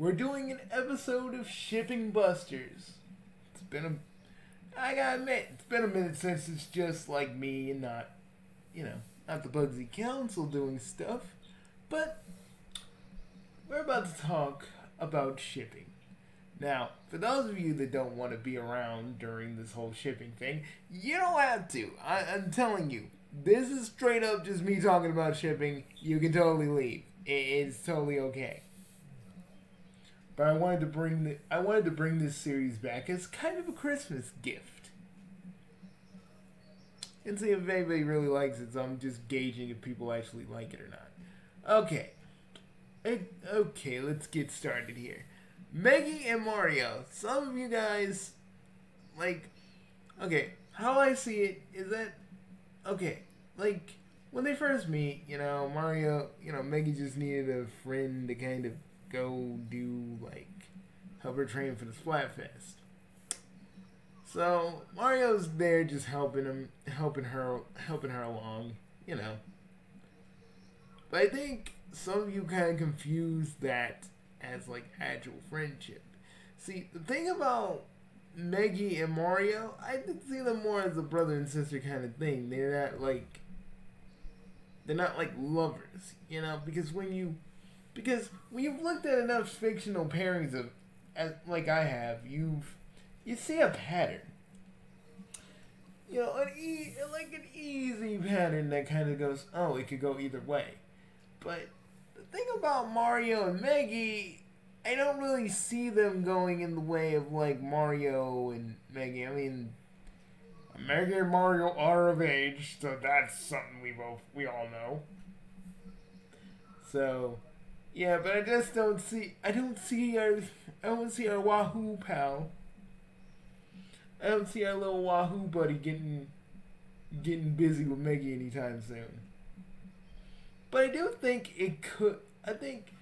We're doing an episode of Shipping Busters. It's been a, I gotta admit, it's been a minute since it's just like me and not, you know, not the Bugsy Council doing stuff. But we're about to talk about shipping. Now, for those of you that don't want to be around during this whole shipping thing, you don't have to. I, I'm telling you, this is straight up just me talking about shipping. You can totally leave. It's totally okay. But I wanted to bring the I wanted to bring this series back as kind of a Christmas gift. And see if anybody really likes it, so I'm just gauging if people actually like it or not. Okay. It, okay, let's get started here. Meggy and Mario. Some of you guys like okay, how I see it is that okay, like when they first meet, you know, Mario, you know, Meggy just needed a friend to kind of go do like her train for the Splatfest. So Mario's there just helping him, helping her, helping her along, you know. But I think some of you kind of confuse that as like actual friendship. See, the thing about Meggy and Mario, I did see them more as a brother and sister kind of thing. They're not like they're not like lovers, you know, because when you because when you've looked at enough fictional pairings of as, like I have, you've you see a pattern. You know, an e- like an easy pattern that kind of goes, oh, it could go either way. But the thing about Mario and Meggy, I don't really see them going in the way of like Mario and Meggy. I mean, Meggy and Mario are of age, so that's something we both we all know. So, yeah, but I just don't see. I don't see our. I don't see our Wahoo pal. I don't see our little Wahoo buddy getting getting busy with Meggy anytime soon. But I do think it could. I think.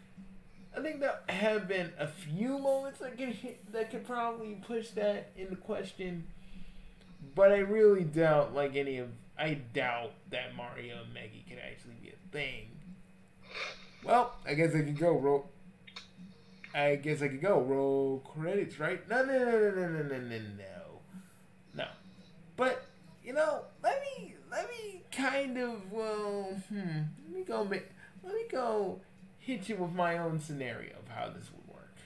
I think there have been a few moments that could that could probably push that into question. But I really doubt like any of. I doubt that Mario and Meggy could actually be a thing. Well, I guess I could go roll. I guess I could go roll credits, right? No, no, no, no, no, no, no, no, no, no. But you know, let me let me kind of well, hmm. Let me go. Let me go hit you with my own scenario of how this would work.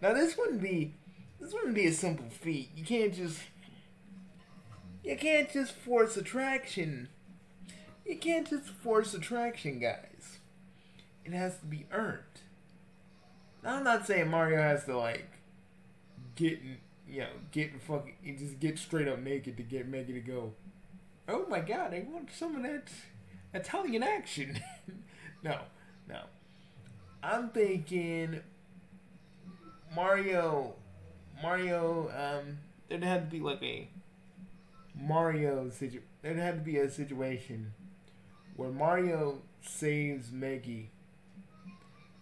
Now, this wouldn't be this wouldn't be a simple feat. You can't just you can't just force attraction you can't just force attraction, guys. It has to be earned. Now, I'm not saying Mario has to like get you know get fucking just get straight up naked to get Meggy to go. Oh my god, I want some of that Italian action. no, no. I'm thinking Mario. Mario. Um, there'd have to be like a Mario situation. There'd have to be a situation where Mario saves Meggy.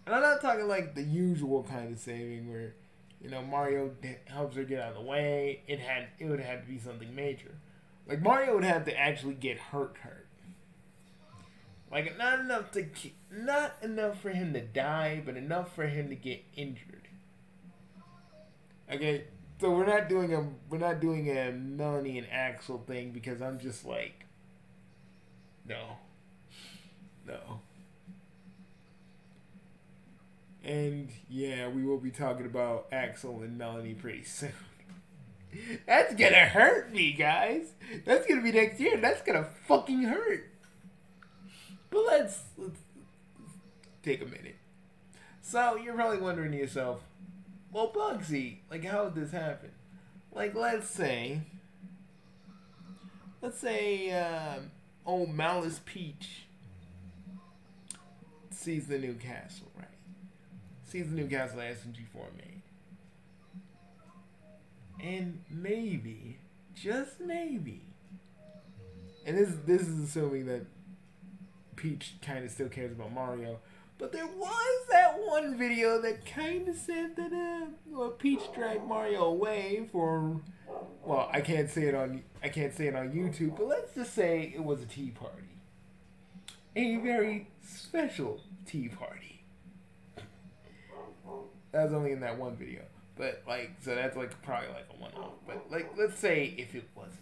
And I'm not talking like the usual kind of saving where, you know, Mario helps her get out of the way. It had it would have to be something major. Like Mario would have to actually get hurt, hurt. Like not enough to not enough for him to die, but enough for him to get injured. Okay, so we're not doing a we're not doing a Melanie and Axel thing because I'm just like, no. No. And yeah, we will be talking about Axel and Melanie pretty soon. That's gonna hurt me, guys. That's gonna be next year. That's gonna fucking hurt. But let's let's, take a minute. So you're probably wondering to yourself, well, Bugsy, like how would this happen? Like let's say, let's say, um, old Malice Peach sees the new castle, right? Sees the new castle SMG4 made. And maybe, just maybe, and this this is assuming that Peach kind of still cares about Mario, but there was that one video that kind of said that uh, well, Peach dragged Mario away for, well, I can't say it on I can't say it on YouTube, but let's just say it was a tea party a very special tea party. That was only in that one video. But like, so that's like probably like a one-off. But like, let's say if it wasn't,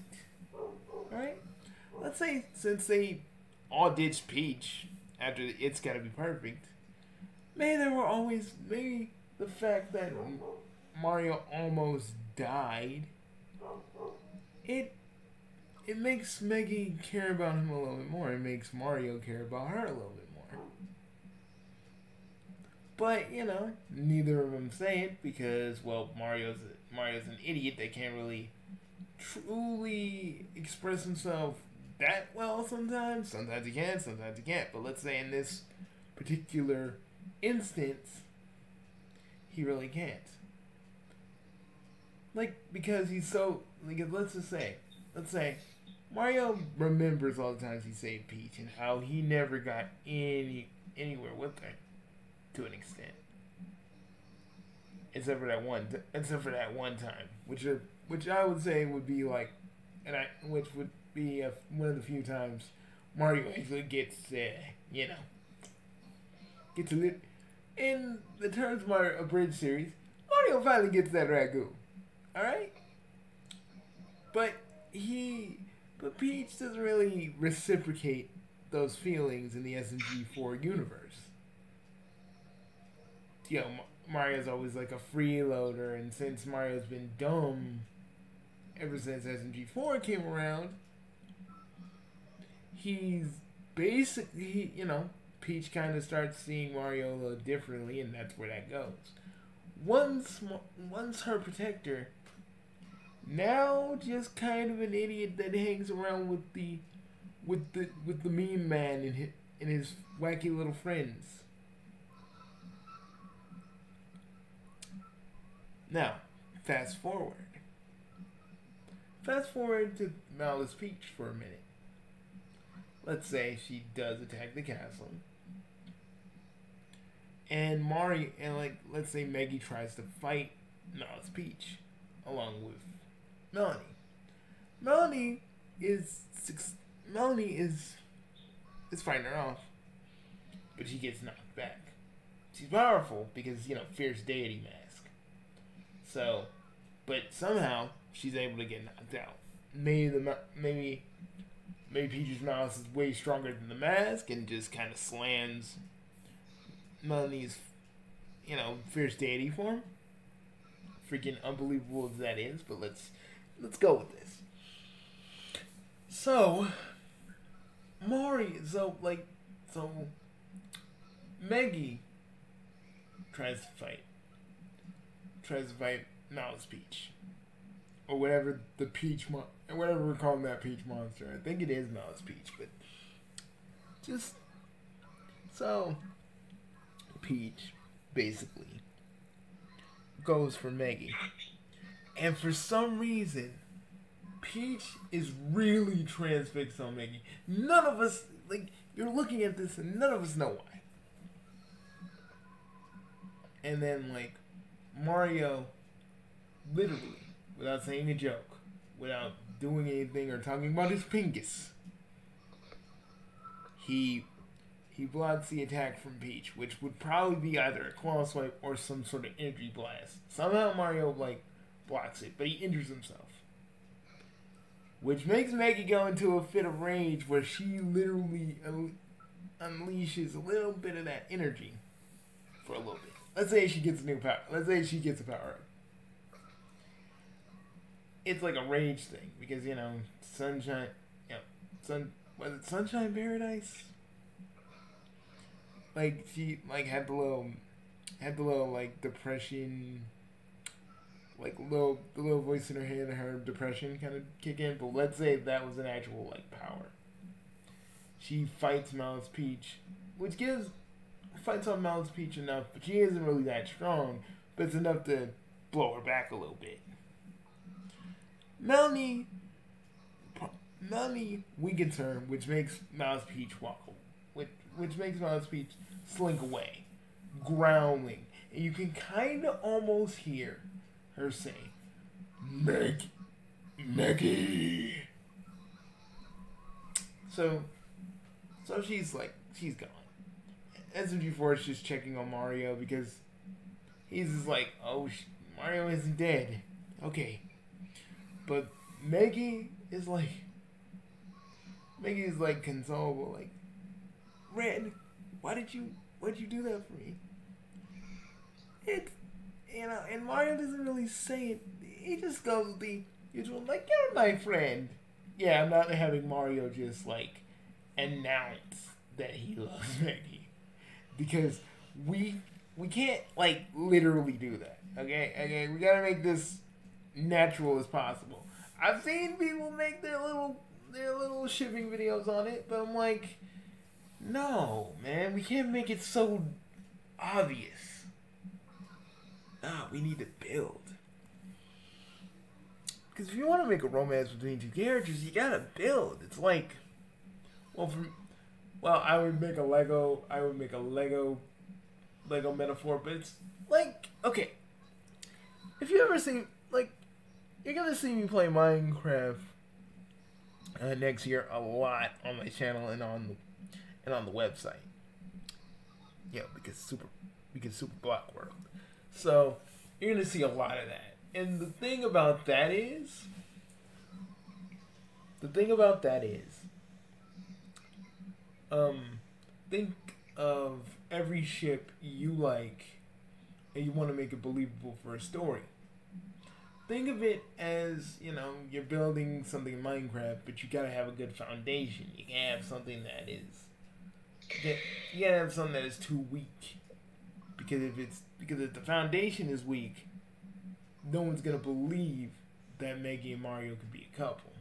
all right? Let's say since they all ditched Peach after It's Gotta Be Perfect, maybe there were always maybe the fact that Mario almost died. It it makes Meggy care about him a little bit more. It makes Mario care about her a little bit more. But you know, neither of them say it because well, Mario's Mario's an idiot that can't really truly express himself that well sometimes. Sometimes he can, sometimes he can't. But let's say in this particular instance, he really can't. Like because he's so like let's just say let's say Mario remembers all the times he saved Peach and how he never got any anywhere with her to an extent. Except for that one, except for that one time, which are, which I would say would be like, and I which would be a, one of the few times Mario actually gets, uh, you know, gets a little. In the terms Mario Bridge series, Mario finally gets that ragu. All right, but he but Peach doesn't really reciprocate those feelings in the SMG4 universe. You know, Mario's always like a freeloader, and since Mario's been dumb ever since SMG4 came around, he's basically, you know, Peach kind of starts seeing Mario a little differently, and that's where that goes. Once, once her protector now just kind of an idiot that hangs around with the with the with the meme man and his, and his wacky little friends. Now, fast forward. Fast forward to Malice Peach for a minute. Let's say she does attack the castle. And Mario and like let's say Meggy tries to fight Malice Peach along with Melanie. Melanie is Melanie is is fighting her off, but she gets knocked back. She's powerful because you know fierce deity mask. So, but somehow she's able to get knocked out. Maybe the maybe maybe Peach's mouse is way stronger than the mask and just kind of slams Melanie's you know fierce deity form. Freaking unbelievable as that is, but let's let's go with this. So, Mari, so like, so Meggy tries to fight, tries to fight Malice Peach, or whatever the Peach mon, whatever we're calling that Peach monster. I think it is Malice Peach, but just so Peach basically goes for Meggy. And for some reason, Peach is really transfixed on Meggy. None of us, like, you're looking at this and none of us know why. And then, like, Mario, literally, without saying a joke, without doing anything or talking about his pingus, he he blocks the attack from Peach, which would probably be either a claw swipe or some sort of energy blast. Somehow Mario like blocks it, but he injures himself. Which makes Meggy go into a fit of rage where she literally unleashes a little bit of that energy for a little bit. Let's say she gets a new power. Let's say she gets a power up. It's like a rage thing because you know sunshine, you know, sun was it Sunshine Paradise? Like she like had the little had the little like depression like little the little voice in her head her depression kind of kick in. But let's say that was an actual like power. She fights Malice Peach, which gives fights on Malice Peach enough, but she isn't really that strong. But it's enough to blow her back a little bit. Melanie, Melanie weakens her, which makes Malice Peach walk, which which makes Malice Peach slink away, growling, and you can kind of almost hear her say, Meg, Meggy. So, so she's like she's gone. SMG4 is just checking on Mario because he's just like, oh, Mario isn't dead. Okay. But Meggy is like, Meggy is like consolable, like, Red, why did you, why did you do that for me? It, you know, and Mario doesn't really say it. He just goes the usual, like, you're my friend. Yeah, I'm not having Mario just like announce that he loves Meggy because we we can't like literally do that. Okay, okay, we gotta make this natural as possible. I've seen people make their little their little shipping videos on it, but I'm like, no, man, we can't make it so obvious. Nah, we need to build. Because if you want to make a romance between two characters, you gotta build. It's like, well, from, well, I would make a Lego. I would make a Lego, Lego metaphor, but it's like, okay, if you ever see, like, you're gonna see me play Minecraft uh, next year a lot on my channel and on the and on the website. Yeah, because super because Super Block World. So you're gonna see a lot of that. And the thing about that is the thing about that is um think of every ship you like and you want to make it believable for a story. Think of it as, you know, you're building something in Minecraft, but you gotta have a good foundation. You can't have something that is you gotta have something that is too weak. Because if it's because if the foundation is weak, no one's gonna believe that Meggy and Mario could be a couple.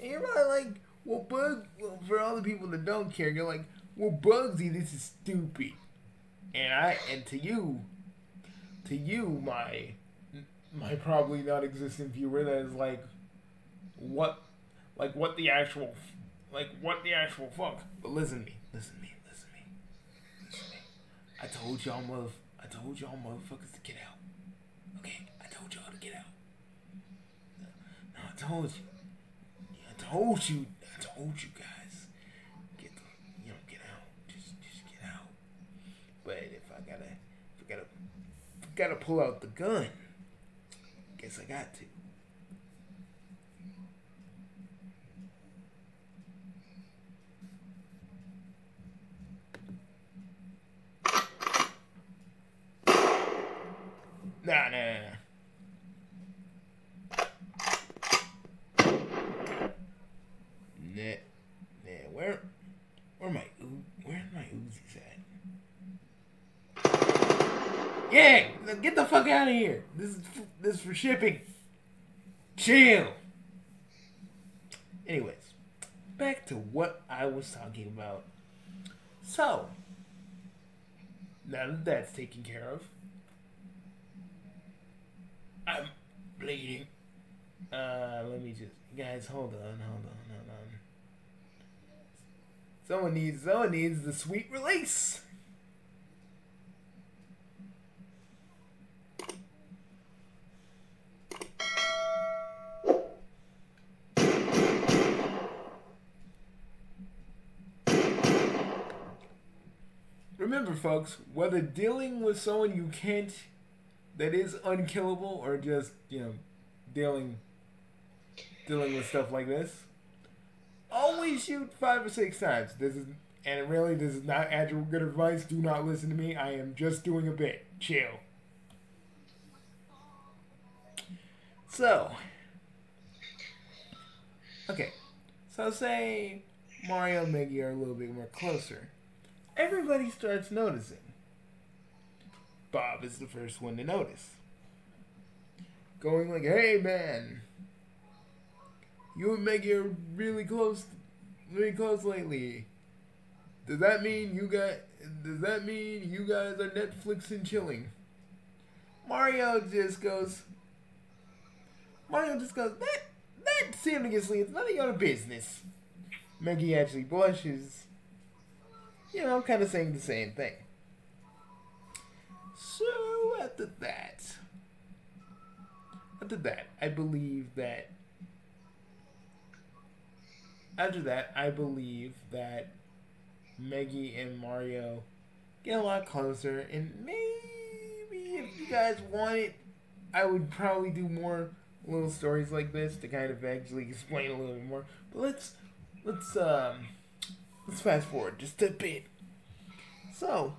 And you're probably like, well, Bug, well, for all the people that don't care, you're like, well, Bugsy, this is stupid. And I, and to you, to you, my, my probably not existent viewer, that is like, what, like what the actual, like what the actual fuck. But listen to me, listen to me, listen to me, listen to me. I told y'all mother, I told y'all motherfuckers to get out. Okay, I told y'all to get out. No, I told you. Yeah, I told you. I told you guys. Get the, you know, get out. Just, just get out. But if I gotta, if I gotta, if I gotta pull out the gun, guess I got to. Nah, nah, nah, nah. Where, where my, where my Uzis at? Yeah, get the fuck out of here. This is this is for shipping. Chill. Anyways, back to what I was talking about. So, now that that's taken care of, I'm bleeding. Uh, let me just, guys, hold on, hold on, hold on. Someone needs, someone needs the sweet release. Remember, folks, whether dealing with someone you can't that is unkillable or just you know dealing dealing with stuff like this? Always shoot five or six times. This is and really this is not actual good advice. Do not listen to me. I am just doing a bit. Chill. So okay. So say mario and Meggy are a little bit more closer. Everybody starts noticing Bob is the first one to notice. Going like, hey man, you and Meggy are really close, really close lately. Does that mean you got? Does that mean you guys are Netflix and chilling? Mario just goes. Mario just goes. That that seriously, it's none of your business. Meggy actually blushes. You know, kind of saying the same thing. So after that, after that, I believe that. After that, I believe that Meggy and Mario get a lot closer, and maybe if you guys want it, I would probably do more little stories like this to kind of actually explain a little bit more. But let's let's um let's fast forward just a bit. So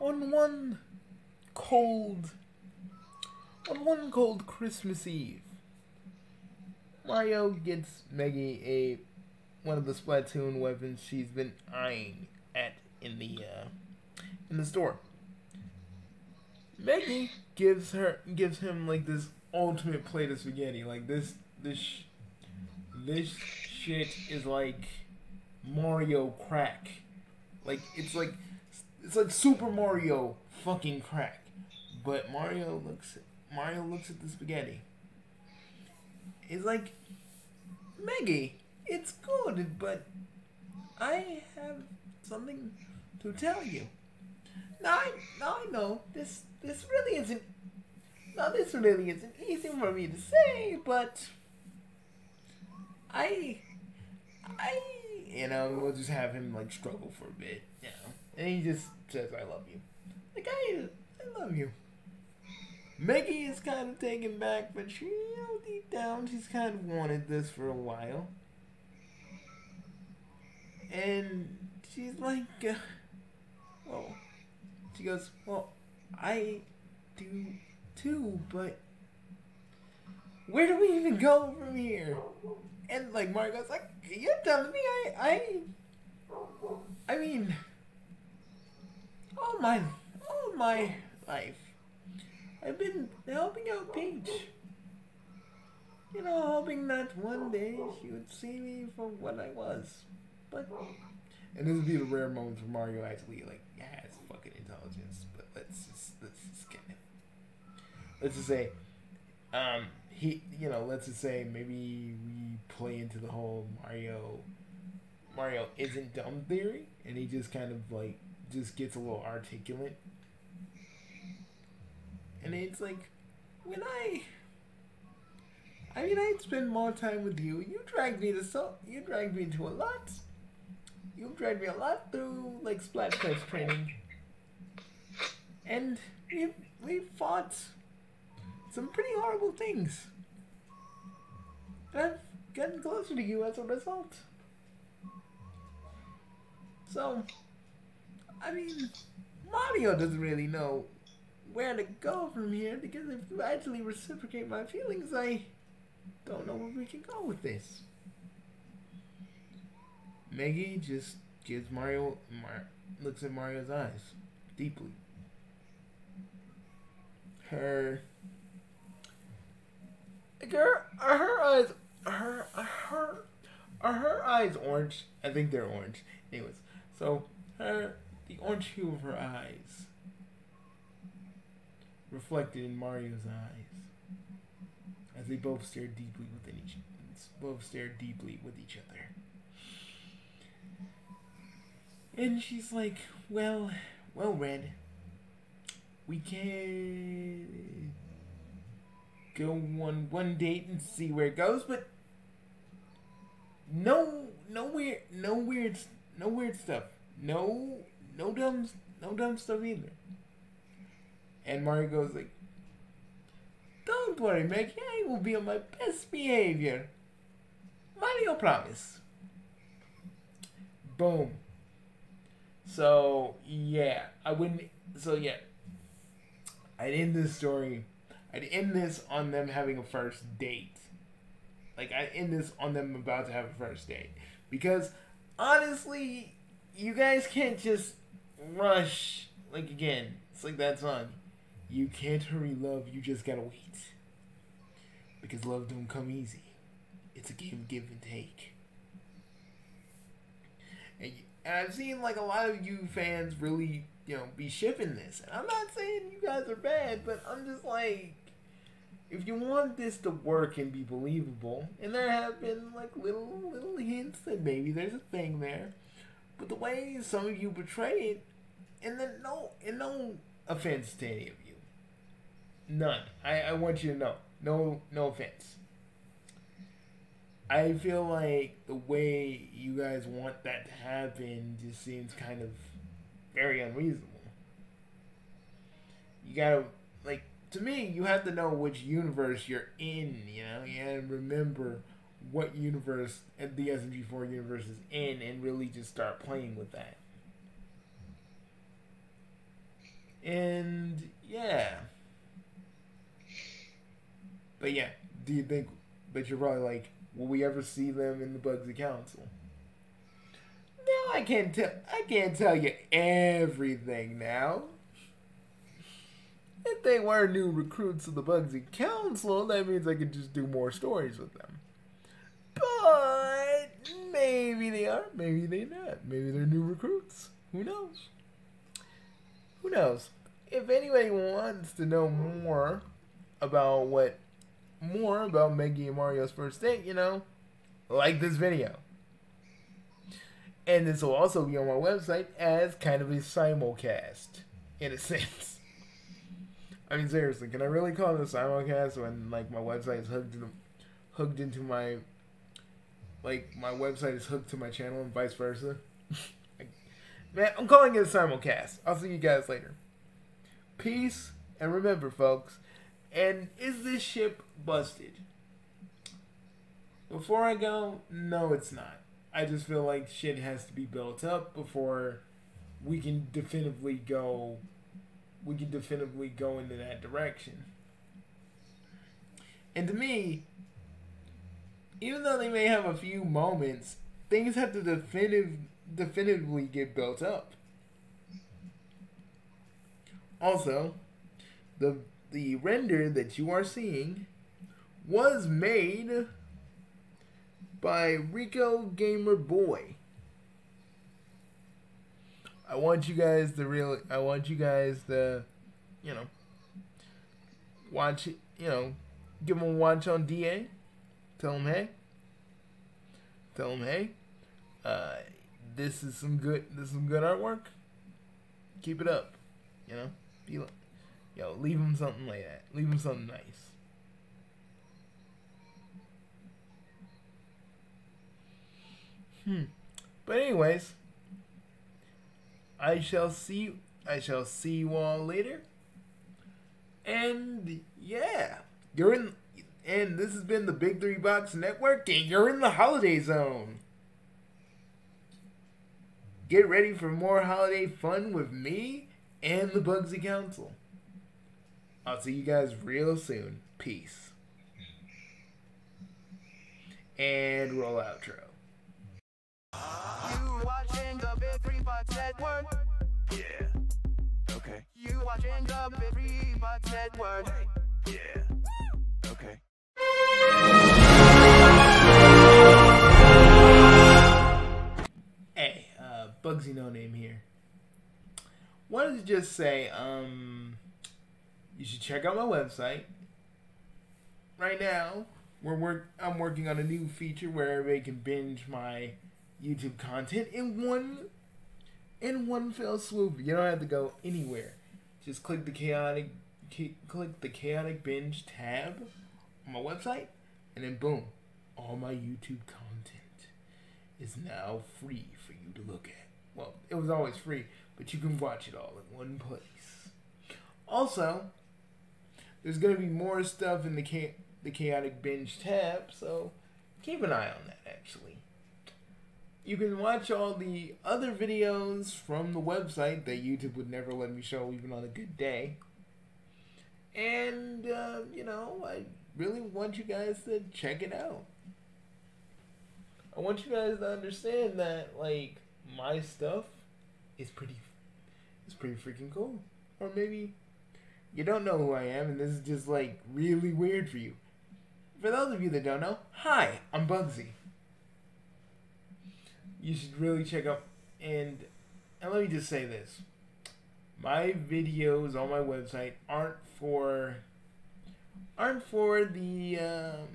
on one cold on one cold Christmas Eve, Mario gets Meggy a one of the Splatoon weapons she's been eyeing at in the uh, in the store. Meggy gives her gives him like this ultimate plate of spaghetti. Like this this this shit is like Mario crack. Like it's like it's like Super Mario fucking crack. But Mario looks Mario looks at the spaghetti. He's like Meggy, it's good, but I have something to tell you. Now I, now I know this this really isn't. Now this really isn't easy for me to say, but I, I, you know, we'll just have him like struggle for a bit, and he just says, "I love you," like I, I love you. Meggy is kind of taken back, but she, you know, deep down, she's kind of wanted this for a while. And she's like, uh, well, she goes, well, I do too, but where do we even go from here? And like Mario's like, you're telling me I, I, I mean, all my, all my life, I've been helping out Peach. You know, hoping that one day she would see me for what I was. But, and this would be the rare moment for Mario actually like has fucking intelligence. But let's just let's just get it. Let's just say, um, he, you know, let's just say maybe we play into the whole Mario, Mario isn't dumb theory, and he just kind of like just gets a little articulate, and it's like when I. I mean, I'd spend more time with you. You dragged me to so. You dragged me into a lot. You dragged me a lot through like Splatfest training, and we we fought some pretty horrible things. And I've gotten closer to you as a result. So, I mean, Mario doesn't really know where to go from here because if you actually reciprocate my feelings, I don't know where we can go with this. Meggy just gives Mario, Mar- looks at Mario's eyes deeply. Her, her, are her eyes, her, her, are her eyes orange? I think they're orange. Anyways, so her, the orange hue of her eyes, reflected in Mario's eyes, as they both stared deeply within each, both stare deeply with each other. And she's like, well, well, Red, we can go on one date and see where it goes, but no, no weird, no weird, no weird stuff. No, no dumb, no dumb stuff either. And Mario goes like, "Don't worry, Meg. I will be on my best behavior. Mario promise." Boom. So yeah, I wouldn't. So yeah, I'd end this story. I'd end this on them having a first date. Like I end this on them about to have a first date because honestly, you guys can't just rush. Like again, it's like that song. You can't hurry love. You just gotta wait. Because love don't come easy. It's a game of give and take. And and I've seen like a lot of you fans really, you know, be shipping this. And I'm not saying you guys are bad, but I'm just like, if you want this to work and be believable, and there have been like little little hints that maybe there's a thing there, but the way some of you portray it, and then no, and no offense to any of you, none. I I want you to know, no no offense. I feel like the way you guys want that to happen just seems kind of very unreasonable. You gotta like to me, you have to know which universe you're in. You know, gotta remember what universe the SMG4 universe is in, and really just start playing with that. And yeah. But yeah, do you think? But you're probably like, will we ever see them in the Bugsy Council? No, I can't tell. I can't tell you everything now. If they were new recruits of the Bugsy Council, that means I could just do more stories with them. But maybe they are, maybe they're not. Maybe they're new recruits. Who knows? Who knows? If anybody wants to know more about what more about Meggy and Mario's first date, you know, like this video. And this will also be on my website as kind of a simulcast, in a sense. I mean, seriously, can I really call it a simulcast when like my website is hooked into, hooked into my, like my website is hooked to my channel and vice versa? Man, I'm calling it a simulcast. I'll see you guys later. Peace, and remember, folks. And is this ship busted? Before I go, no, it's not. I just feel like shit has to be built up before we can definitively go. We can definitively go into that direction. And to me, even though they may have a few moments, things have to definitive, definitively get built up. Also, the the render that you are seeing was made by Rico Gamer Boy. I want you guys to really I want you guys to you know watch you know, give them a watch on DA. Tell them hey. Tell them hey. Uh, this is some good this is some good artwork. Keep it up. You know? Be like Yo, leave him something like that. Leave him something nice. Hmm. But anyways, I shall see I shall see you all later. And yeah, you're in and this has been the Big Three Box Network, and you're in the holiday zone. Get ready for more holiday fun with me and the Bugsy Council. I'll see you guys real soon. Peace. And roll outro. You watching the Big Three Box Network? Yeah. Okay. You watching the Big Three Box Network? Yeah. Okay. Bugsy No Name here. Wanted to just say, um, you should check out my website. Right now, we're work I'm working on a new feature where everybody can binge my YouTube content in one in one fell swoop. You don't have to go anywhere. Just click the chaotic click the chaotic binge tab on my website and then boom, all my YouTube content is now free for you to look at. Well, it was always free, but you can watch it all in one place. Also, there's gonna be more stuff in the cha- the chaotic binge tab, so keep an eye on that. Actually, you can watch all the other videos from the website that YouTube would never let me show, even on a good day. And uh, you know, I really want you guys to check it out. I want you guys to understand that like my stuff is pretty, is pretty freaking cool, or maybe you don't know who I am, and this is just like really weird for you. For those of you that don't know, hi, I'm Bugsy. You should really check out and and let me just say this. My videos on my website aren't for aren't for the um,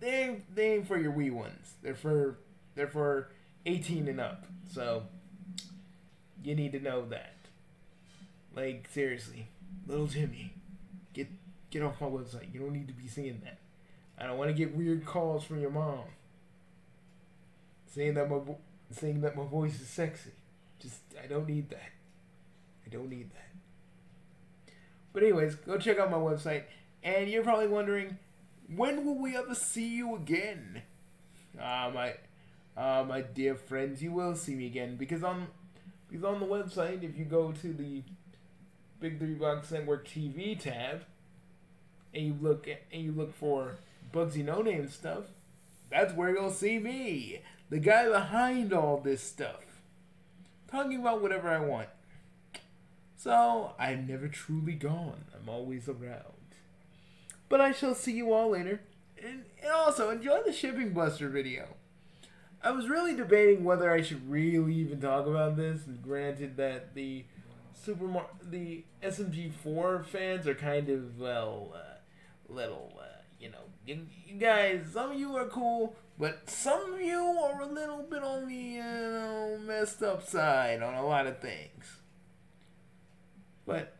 they they ain't for your wee ones. They're for they're for 18 and up. So you need to know that. Like seriously little Timmy, get get off my website. You don't need to be seeing that. I don't want to get weird calls from your mom saying that my saying that my voice is sexy. Just I don't need that. I don't need that. But anyways, go check out my website. And you're probably wondering, when will we ever see you again? Ah, my, ah, my dear friends, you will see me again because on, because on the website, if you go to the Big Three Box Network TV tab, and you look at, and you look for Bugsy No Name stuff, that's where you'll see me, the guy behind all this stuff, talking about whatever I want. So I'm never truly gone. I'm always around. But I shall see you all later. And, and also enjoy the shipping buster video. I was really debating whether I should really even talk about this, and granted that the Super Mar- the SMG4 fans are kind of well, uh, little, uh, you know, you, you guys. Some of you are cool, but some of you are a little bit on the you know messed up side on a lot of things. But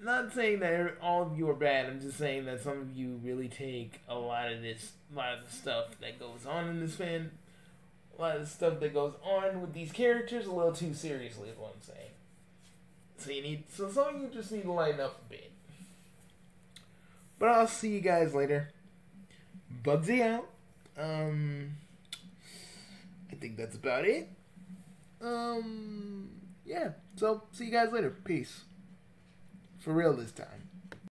not saying that all of you are bad. I'm just saying that some of you really take a lot of this, a lot of the stuff that goes on in this fan, a lot of the stuff that goes on with these characters a little too seriously. Is what I'm saying. So you need, so some you just need to lighten up a bit. But I'll see you guys later. Bugsy out. Um, I think that's about it. Um, yeah. So see you guys later. Peace. For real this time.